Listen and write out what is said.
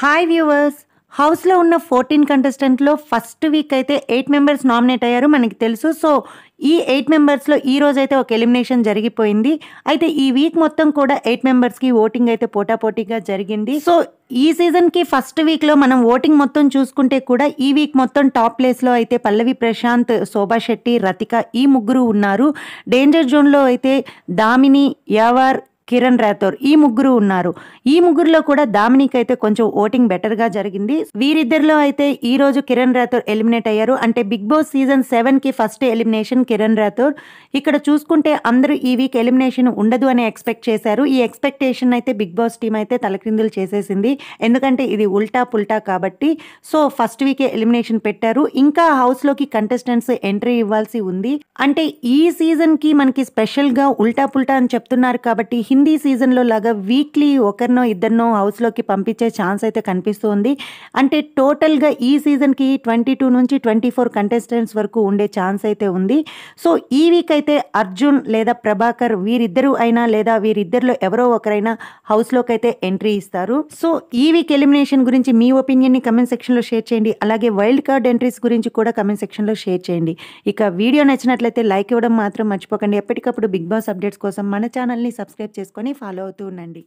Hi viewers హౌస్లో ఉన్న fourteen కంటెస్టెంట్లో ఫస్ట్ వీక్ అయితే ఎయిట్ మెంబర్స్ నామినేట్ అయ్యారు మనకి తెలుసు. సో ఈ ఎయిట్ మెంబర్స్లో ఈ రోజు అయితే ఒక ఎలిమినేషన్ జరిగిపోయింది. అయితే ఈ వీక్ మొత్తం కూడా ఎయిట్ మెంబర్స్కి ఓటింగ్ అయితే పోటాపోటీగా జరిగింది. సో ఈ సీజన్కి ఫస్ట్ వీక్లో మనం ఓటింగ్ మొత్తం చూసుకుంటే కూడా ఈ వీక్ మొత్తం టాప్ ప్లేస్లో అయితే పల్లవి ప్రశాంత్ శోభా శెట్టి రతిక ఈ ముగ్గురు ఉన్నారు. డేంజర్ జోన్లో అయితే దామిని యావర్ కిరణ్ రాథోర్ ఈ ముగ్గురు ఉన్నారు. ఈ ముగ్గురులో కూడా దామినికి అయితే కొంచెం ఓటింగ్ బెటర్గా జరిగింది. వీరిద్దరిలో అయితే ఈ రోజు కిరణ్ రాథోర్ ఎలిమినేట్ అయ్యారు. అంటే బిగ్ బాస్ సీజన్ సెవెన్కి ఫస్ట్ ఎలిమినేషన్ కిరణ్ రాథోర్. ఇక్కడ చూసుకుంటే అందరూ ఈ వీక్ ఎలిమినేషన్ ఉండదు అని ఎక్స్పెక్ట్ చేశారు. ఈ ఎక్స్పెక్టేషన్ అయితే బిగ్ బాస్ టీం అయితే తలక్రిందులు చేసేసింది. ఎందుకంటే ఇది ఉల్టా పుల్టా కాబట్టి. సో ఫస్ట్ వీకే ఎలిమినేషన్ పెట్టారు. ఇంకా హౌస్లోకి కంటెస్టెంట్స్ ఎంట్రీ ఇవ్వాల్సి ఉంది. అంటే ఈ సీజన్కి మనకి స్పెషల్గా ఉల్టా పుల్టా అని చెప్తున్నారు కాబట్టి హిందీ సీజన్లో లాగా వీక్లీ ఒకరినో ఇద్దరినో హౌస్లోకి పంపించే ఛాన్స్ అయితే కనిపిస్తుంది. అంటే టోటల్గా ఈ సీజన్కి ట్వంటీ టూ నుంచి ట్వంటీ ఫోర్ కంటెస్టెంట్స్ వరకు ఉండే ఛాన్స్ అయితే ఉంది. సో ఈ వీక్ అయితే అర్జున్ లేదా ప్రభాకర్ వీరిద్దరూ అయినా లేదా వీరిద్దరిలో ఎవరో ఒకరైనా హౌస్లోకి అయితే ఎంట్రీ ఇస్తారు. సో ఈ వీక్ ఎలిమినేషన్ గురించి మీ ఒపీనియన్ని కమెంట్ సెక్షన్లో షేర్ చేయండి. అలాగే వైల్డ్ కార్డ్ ఎంట్రీస్ గురించి కూడా కమెంట్ సెక్షన్లో షేర్ చేయండి. ఇక వీడియో నచ్చినట్లయితే లైక్ ఇవ్వడం మాత్రం మర్చిపోకండి. ఎప్పటికప్పుడు బిగ్ బాస్ అప్డేట్స్ కోసం మన ఛానల్ని సబ్స్క్రైబ్ చేసుకొని ఫాలో అవుతూ ఉండండి.